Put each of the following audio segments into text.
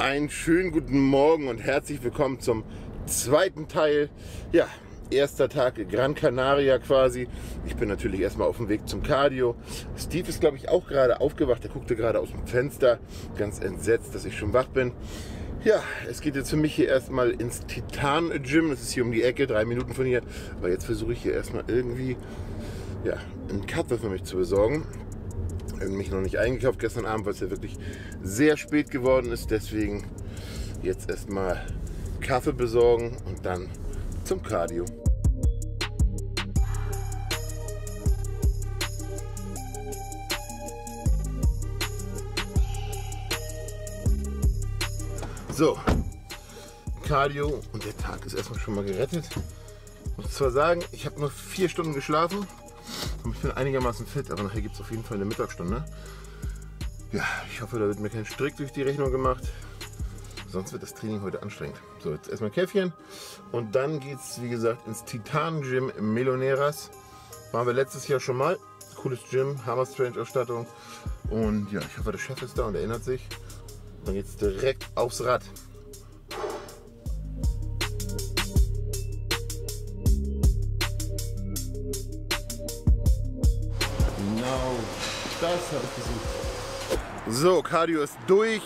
Einen schönen guten Morgen und herzlich willkommen zum zweiten Teil. Ja, erster Tag Gran Canaria quasi. Ich bin natürlich erstmal auf dem Weg zum Cardio. Steve ist, glaube ich, auch gerade aufgewacht. Er guckte gerade aus dem Fenster, ganz entsetzt, dass ich schon wach bin. Ja, es geht jetzt für mich hier erstmal ins Titan Gym. Das ist hier um die Ecke, drei Minuten von hier. Aber jetzt versuche ich hier erstmal irgendwie ja, einen Cutter für mich zu besorgen. Mich noch nicht eingekauft gestern Abend, weil es ja wirklich sehr spät geworden ist. Deswegen jetzt erstmal Kaffee besorgen und dann zum Cardio. So, Cardio und der Tag ist erstmal schon mal gerettet. Ich muss zwar sagen, ich habe nur vier Stunden geschlafen ich bin einigermaßen fit, aber nachher gibt es auf jeden Fall eine Mittagsstunde. Ja, ich hoffe, da wird mir kein Strick durch die Rechnung gemacht. Sonst wird das Training heute anstrengend. So, jetzt erstmal Käffchen und dann geht es, wie gesagt, ins Titan Gym Meloneras. Waren wir letztes Jahr schon mal. Cooles Gym, Hammer Strange Ausstattung. Und ja, ich hoffe, der Chef ist da und erinnert sich. Dann geht es direkt aufs Rad. Das habe ich gesucht. So, Cardio ist durch.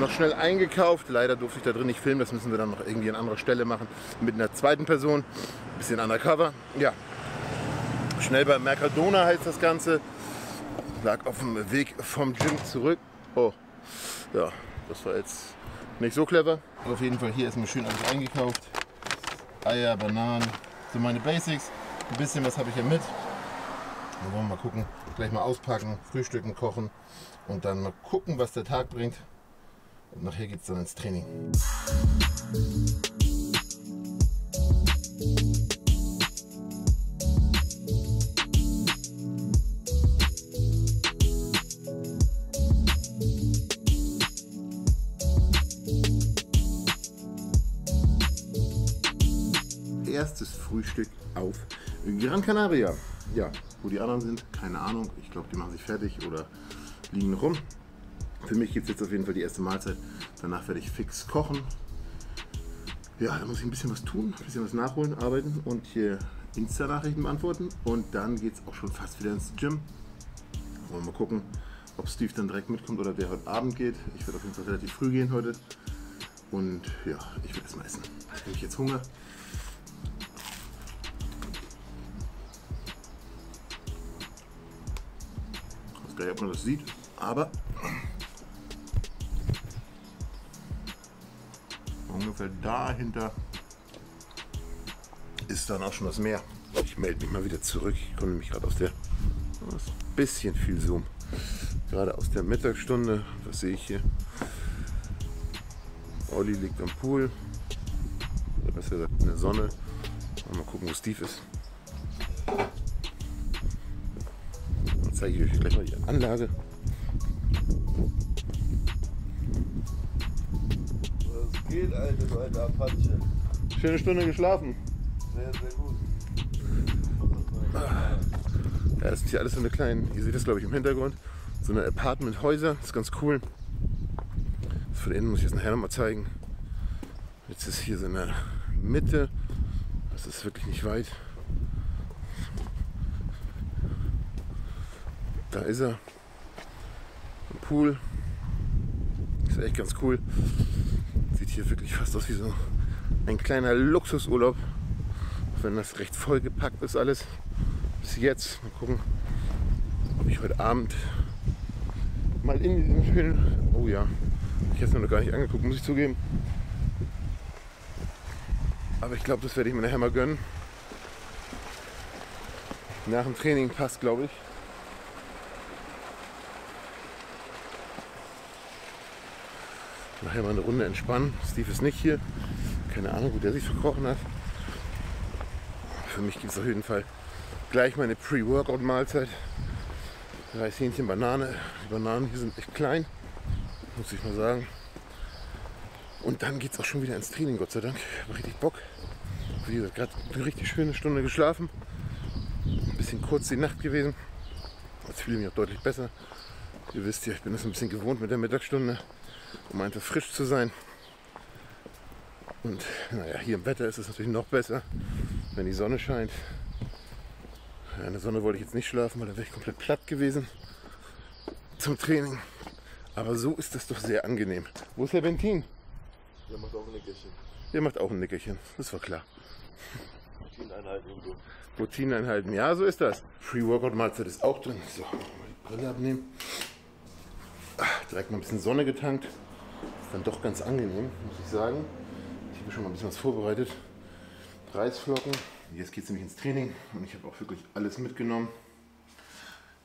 Noch schnell eingekauft. Leider durfte ich da drin nicht filmen. Das müssen wir dann noch irgendwie an anderer Stelle machen. Mit einer zweiten Person. Bisschen undercover. Ja. Schnell bei Mercadona heißt das Ganze. Lag auf dem Weg vom Gym zurück. Oh, ja, das war jetzt nicht so clever. Auf jeden Fall hier erstmal schön alles eingekauft. Eier, Bananen, so meine Basics. Ein bisschen was habe ich hier mit. Dann wollen wir mal gucken, gleich mal auspacken, frühstücken, kochen und dann mal gucken, was der Tag bringt. Und nachher geht es dann ins Training. Erstes Frühstück auf Gran Canaria. Ja, wo die anderen sind, keine Ahnung. Ich glaube, die machen sich fertig oder liegen rum. Für mich gibt es jetzt auf jeden Fall die erste Mahlzeit. Danach werde ich fix kochen. Ja, da muss ich ein bisschen was tun, ein bisschen was nachholen, arbeiten und hier Insta-Nachrichten beantworten. Und dann geht es auch schon fast wieder ins Gym. Wollen wir mal gucken, ob Steve dann direkt mitkommt oder der heute Abend geht. Ich werde auf jeden Fall relativ früh gehen heute. Und ja, ich werde erstmal essen. Ich habe jetzt Hunger. Gleich, ob man das sieht. Aber ungefähr dahinter ist dann auch schon das Meer. Ich melde mich mal wieder zurück. Ich konnte mich gerade aus der ein bisschen viel Zoom. Gerade aus der Mittagsstunde. Was sehe ich hier? Olli liegt am Pool. Oder besser gesagt in der Sonne. Mal gucken, wo Steve ist. Zeige ich euch gleich mal die Anlage. Was geht, Alter, du alter Apache? Schöne Stunde geschlafen. Sehr, sehr gut. Ja, das ist hier alles so eine kleine, ihr seht das glaube ich im Hintergrund, so eine Apartment-Häuser, das ist ganz cool. Das von innen muss ich jetzt nachher nochmal zeigen. Jetzt ist hier so eine Mitte, das ist wirklich nicht weit. Da ist er. Ein Pool. Ist echt ganz cool. Sieht hier wirklich fast aus wie so ein kleiner Luxusurlaub. Auch wenn das recht vollgepackt ist alles. Bis jetzt. Mal gucken, ob ich heute Abend mal in diesen schönen. Oh ja. Ich habe es mir noch gar nicht angeguckt, muss ich zugeben. Aber ich glaube, das werde ich mir nachher mal gönnen. Nach dem Training passt, glaube ich. Nachher mal eine Runde entspannen. Steve ist nicht hier. Keine Ahnung, wo der sich verkrochen hat. Für mich gibt es auf jeden Fall gleich meine Pre-Workout-Mahlzeit. Reis, Hähnchen, Banane. Die Bananen hier sind echt klein, muss ich mal sagen. Und dann geht es auch schon wieder ins Training, Gott sei Dank. Ich habe richtig Bock. Wie gesagt, gerade eine richtig schöne Stunde geschlafen. Ein bisschen kurz die Nacht gewesen. Jetzt fühle ich mich auch deutlich besser. Ihr wisst ja, ich bin das ein bisschen gewohnt mit der Mittagsstunde. Um einfach frisch zu sein. Und naja, hier im Wetter ist es natürlich noch besser, wenn die Sonne scheint. Ja, in der Sonne wollte ich jetzt nicht schlafen, weil da wäre ich komplett platt gewesen zum Training. Aber so ist das doch sehr angenehm. Wo ist der Bentin? Der macht auch ein Nickerchen. Der macht auch ein Nickerchen, das war klar. Routineinheiten und so. Routine einhalten. Ja, so ist das. Free-Workout-Mahlzeit ist auch drin. So, mal die Brille abnehmen. Direkt mal ein bisschen Sonne getankt. Ist dann doch ganz angenehm, muss ich sagen. Ich habe schon mal ein bisschen was vorbereitet. Reisflocken. Jetzt geht es nämlich ins Training und ich habe auch wirklich alles mitgenommen.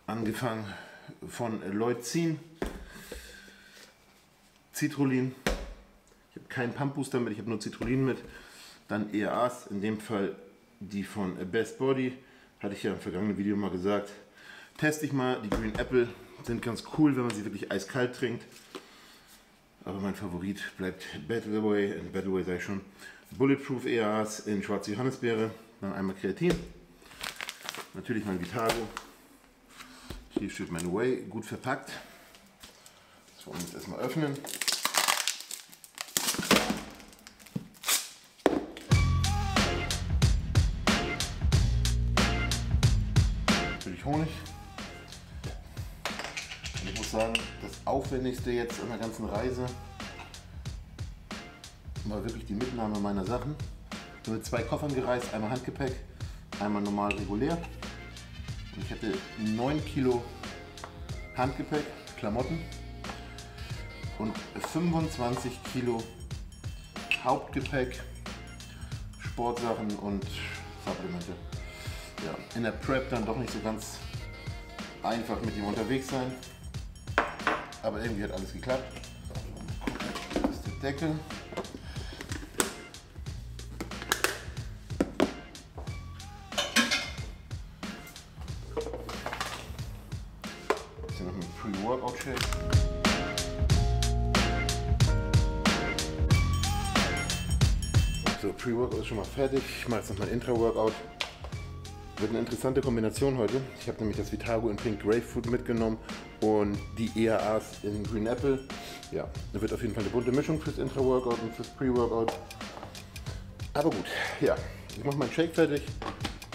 Angefangen von Leucin, Citrullin. Ich habe keinen Pumpbooster mit, ich habe nur Citrullin mit. Dann EAAs, in dem Fall die von Best Body. Hatte ich ja im vergangenen Video mal gesagt. Teste ich mal, die Green Apple sind ganz cool, wenn man sie wirklich eiskalt trinkt. Aber mein Favorit bleibt Battleway, in Battleway sei ich schon, Bulletproof EAAs in schwarze Johannisbeere, dann einmal Kreatin, natürlich mein Vitago, hier steht mein Whey, gut verpackt. Das wollen wir jetzt erstmal öffnen. Natürlich Honig. Sagen, das Aufwendigste jetzt an der ganzen Reise war wirklich die Mitnahme meiner Sachen. Ich bin mit zwei Koffern gereist, einmal Handgepäck, einmal normal regulär. Und ich hatte 9 Kilo Handgepäck, Klamotten und 25 Kilo Hauptgepäck, Sportsachen und Supplemente. Ja, in der Prep dann doch nicht so ganz einfach mit ihm unterwegs sein. Aber irgendwie hat alles geklappt. Das ist der Deckel. Hier noch ein Pre-Workout-Shake. So, Pre-Workout ist schon mal fertig. Ich mache jetzt noch mein Intra-Workout. Wird eine interessante Kombination heute. Ich habe nämlich das Vitago in Pink Grapefruit mitgenommen und die EAAs in Green Apple. Ja, da wird auf jeden Fall eine bunte Mischung fürs Intra-Workout und fürs Pre-Workout. Aber gut, ja, ich mache meinen Shake fertig.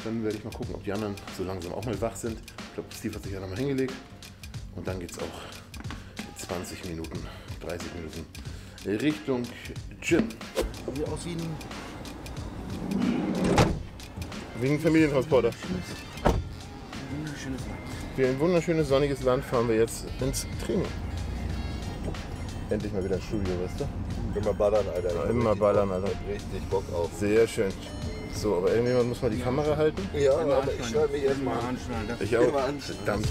Dann werde ich mal gucken, ob die anderen so langsam auch mal wach sind. Ich glaube, Steve hat sich ja nochmal hingelegt. Und dann geht es auch in 20 Minuten, 30 Minuten Richtung Gym. Sieht aus wie ein Wegen Familientransporter. Wunderschönes Land. Für ein wunderschönes sonniges Land fahren wir jetzt ins Training. Endlich mal wieder ins Studio, weißt du? Immer ballern, Alter. Ja, immer ballern, Alter. Richtig Bock auf. Sehr schön. So, aber irgendjemand muss mal die Kamera halten. Ja, Immer aber ich schreibe mich erstmal an. Ich auch. Immer. Verdammt.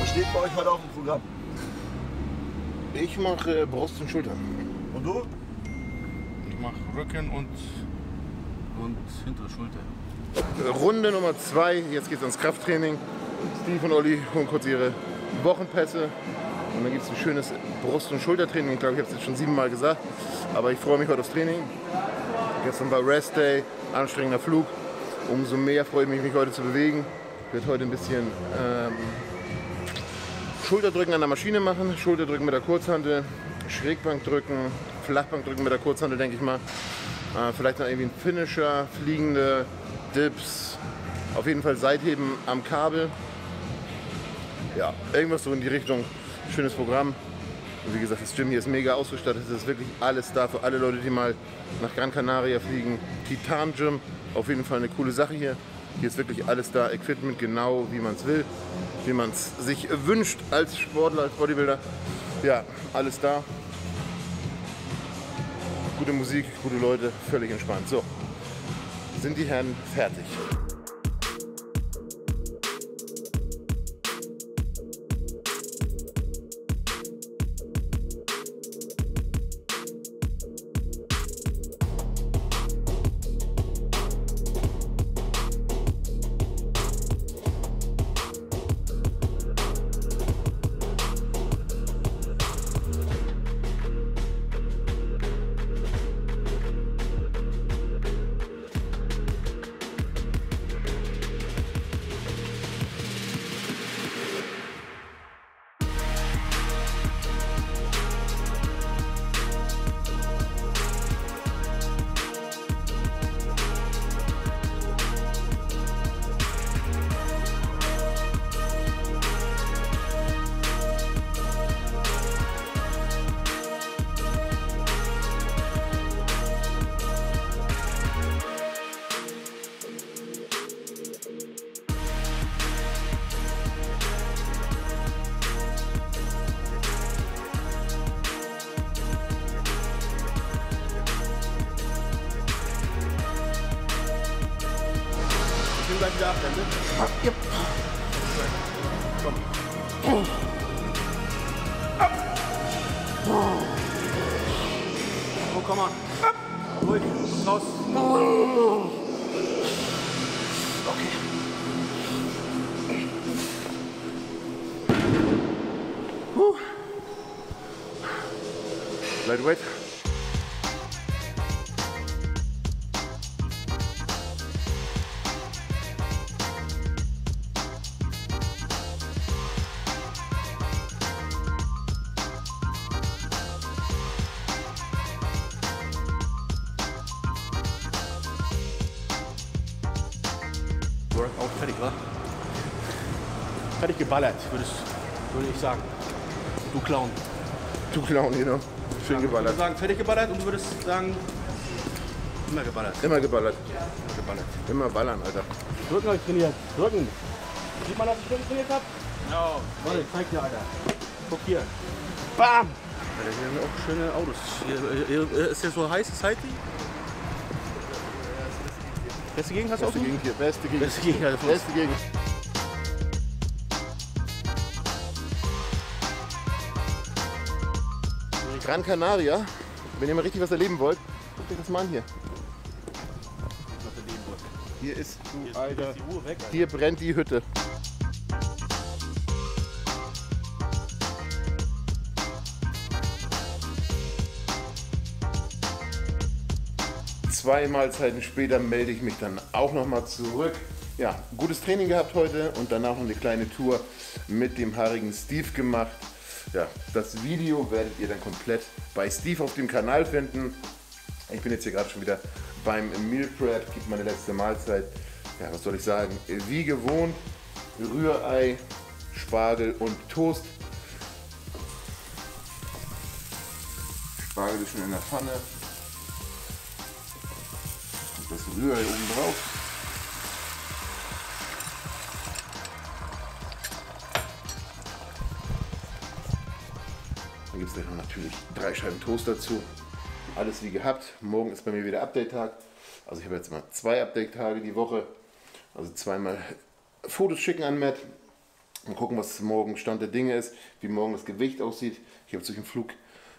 Was steht bei euch heute auf dem Programm? Ich mache Brust und Schultern. Und du? Ich mache Rücken und, und hintere Schulter. Runde Nummer zwei. Jetzt geht's ans Krafttraining. Steve und Olli holen kurz ihre Wochenpässe. Und dann gibt es ein schönes Brust- und Schultertraining. Ich glaube, ich habe es jetzt schon siebenmal gesagt. Aber ich freue mich heute aufs Training. Gestern war Rest Day, anstrengender Flug. Umso mehr freue ich mich, mich heute zu bewegen. Ich werde heute ein bisschen ähm, Schulterdrücken an der Maschine machen, Schulterdrücken mit der Kurzhantel, Schrägbankdrücken, Flachbankdrücken mit der Kurzhantel, denke ich mal. Äh, vielleicht noch irgendwie ein Finisher, fliegende Dips, auf jeden Fall Seitheben am Kabel. Ja, irgendwas so in die Richtung. Schönes Programm. Und wie gesagt, das Gym hier ist mega ausgestattet. Es ist wirklich alles da für alle Leute, die mal nach Gran Canaria fliegen. Titan Gym, auf jeden Fall eine coole Sache hier. Hier ist wirklich alles da. Equipment genau wie man es will, wie man es sich wünscht als Sportler, als Bodybuilder. Ja, alles da. Gute Musik, gute Leute, völlig entspannt. So, sind die Herren fertig. Wieder abbremse. Ah, ja. Komm. Oh, komm on. Ruhig, raus. Okay. Puh. Lightweight. Workout fertig, wa? Fertig geballert, würde ich, würde ich sagen. Du Clown. Du Clown, genau. Schön Ich würde geballert. sagen, fertig geballert und du würdest sagen, immer geballert. Immer geballert. Immer geballert. Immer ballern, Alter. Rücken habe ich trainiert. Rücken. Sieht man, dass ich Rücken trainiert habe? Ja. Warte, ich zeig dir, Alter. Guck hier. Bam! Alter, hier sind auch schöne Autos. Hier, hier, ist hier so heiß, Society? Beste Gegend hast du auch Beste? Gegend hier. Beste Gegend. Beste Gegend, also Beste Gegend. Gran Canaria, wenn ihr mal richtig was erleben wollt, guckt euch das mal an hier. Hier ist, du Alter, die Uhr weg, Alter. hier brennt die Hütte. Zwei Mahlzeiten später melde ich mich dann auch nochmal zurück. Ja, gutes Training gehabt heute und danach noch eine kleine Tour mit dem haarigen Steve gemacht. Ja, das Video werdet ihr dann komplett bei Steve auf dem Kanal finden. Ich bin jetzt hier gerade schon wieder beim Meal Prep, gibt meine letzte Mahlzeit. Ja, was soll ich sagen? Wie gewohnt, Rührei, Spargel und Toast. Spargel ist schon in der Pfanne. Rührei oben drauf. Dann gibt es natürlich drei Scheiben Toast dazu. Alles wie gehabt. Morgen ist bei mir wieder Update-Tag. Also ich habe jetzt mal zwei Update-Tage die Woche. Also zweimal Fotos schicken an Matt. Und gucken, was morgen Stand der Dinge ist, wie morgen das Gewicht aussieht. Ich habe durch den Flug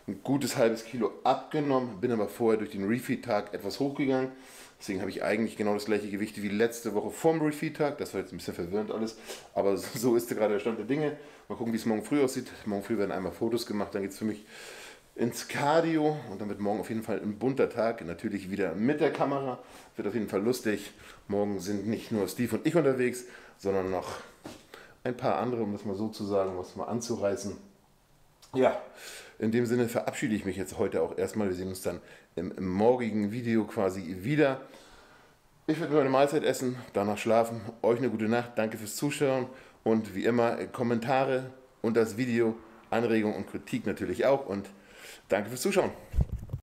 ein gutes halbes Kilo abgenommen, bin aber vorher durch den Refeed-Tag etwas hochgegangen. Deswegen habe ich eigentlich genau das gleiche Gewicht wie letzte Woche vorm Refeed-Tag. Das war jetzt ein bisschen verwirrend alles, aber so ist gerade der Stand der Dinge. Mal gucken, wie es morgen früh aussieht. Morgen früh werden einmal Fotos gemacht, dann geht es für mich ins Cardio und wird morgen auf jeden Fall ein bunter Tag. Natürlich wieder mit der Kamera. Wird auf jeden Fall lustig. Morgen sind nicht nur Steve und ich unterwegs, sondern noch ein paar andere, um das mal so zu sagen, was mal anzureißen. Ja, in dem Sinne verabschiede ich mich jetzt heute auch erstmal. Wir sehen uns dann im, im morgigen Video quasi wieder. Ich werde meine Mahlzeit essen, danach schlafen. Euch eine gute Nacht. Danke fürs Zuschauen und wie immer Kommentare und das Video, Anregungen und Kritik natürlich auch. Und danke fürs Zuschauen.